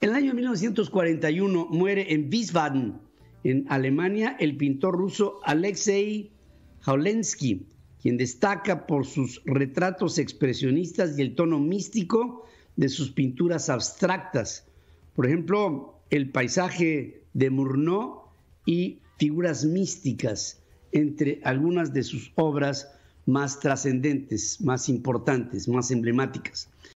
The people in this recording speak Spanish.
En el año 1941 muere en Wiesbaden, en Alemania, el pintor ruso Alexei Jaulensky, quien destaca por sus retratos expresionistas y el tono místico de sus pinturas abstractas. Por ejemplo, el paisaje de Murnau y figuras místicas entre algunas de sus obras más trascendentes, más importantes, más emblemáticas.